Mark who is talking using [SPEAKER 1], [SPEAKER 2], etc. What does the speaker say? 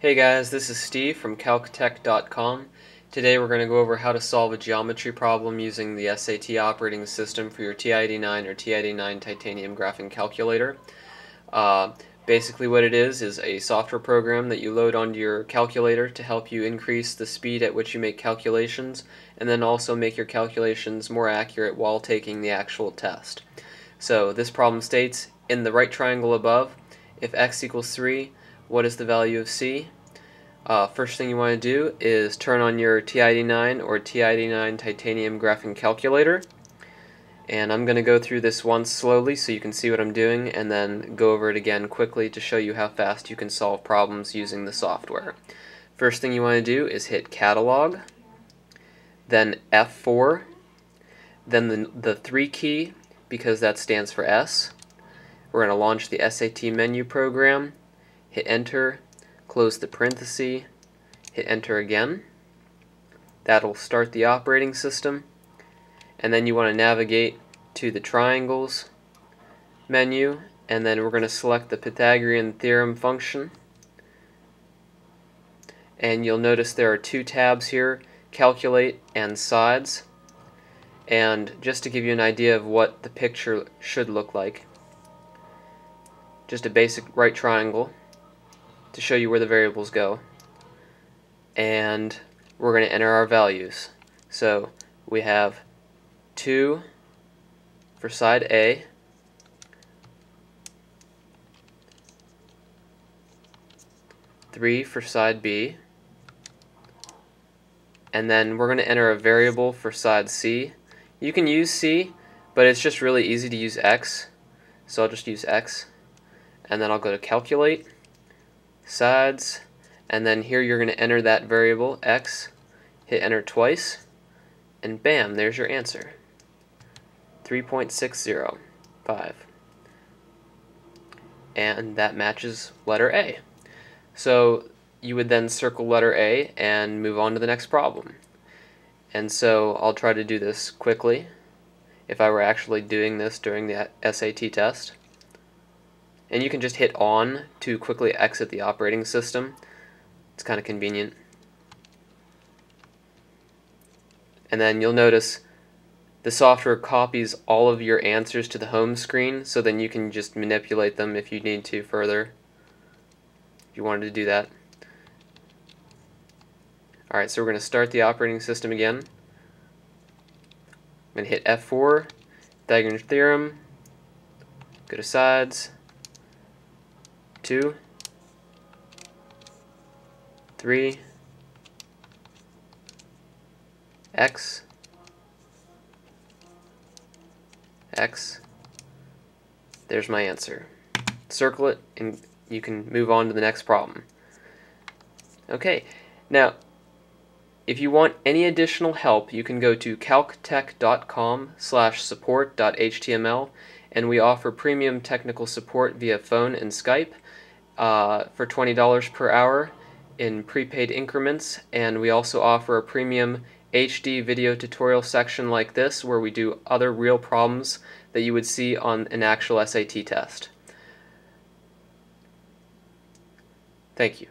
[SPEAKER 1] Hey guys, this is Steve from CalcTech.com. Today we're going to go over how to solve a geometry problem using the SAT operating system for your TI-89 or TI-89 titanium graphing calculator. Uh, basically what it is is a software program that you load onto your calculator to help you increase the speed at which you make calculations and then also make your calculations more accurate while taking the actual test. So this problem states, in the right triangle above, if x equals 3, what is the value of C? Uh, first thing you want to do is turn on your TI-89 or TI-89 titanium graphing calculator and I'm going to go through this once slowly so you can see what I'm doing and then go over it again quickly to show you how fast you can solve problems using the software. First thing you want to do is hit catalog then F4 then the, the 3 key because that stands for S. We're going to launch the SAT menu program hit enter, close the parenthesis, hit enter again. That'll start the operating system. And then you want to navigate to the triangles menu and then we're going to select the Pythagorean theorem function and you'll notice there are two tabs here calculate and sides and just to give you an idea of what the picture should look like just a basic right triangle to show you where the variables go. And we're going to enter our values. So we have 2 for side A, three for side B, and then we're going to enter a variable for side C. You can use C, but it's just really easy to use X, so I'll just use X, and then I'll go to calculate, sides, and then here you're going to enter that variable x, hit enter twice, and bam, there's your answer. 3.605. And that matches letter A. So you would then circle letter A and move on to the next problem. And so I'll try to do this quickly if I were actually doing this during the SAT test and you can just hit on to quickly exit the operating system. It's kind of convenient. And then you'll notice the software copies all of your answers to the home screen so then you can just manipulate them if you need to further if you wanted to do that. Alright, so we're going to start the operating system again. I'm going to hit F4, Pythagorean theorem, go to sides, two, three, x, x. There's my answer. Circle it and you can move on to the next problem. Okay, now if you want any additional help, you can go to calctech.com slash support.html and we offer premium technical support via phone and Skype uh, for $20 per hour in prepaid increments, and we also offer a premium HD video tutorial section like this where we do other real problems that you would see on an actual SAT test. Thank you.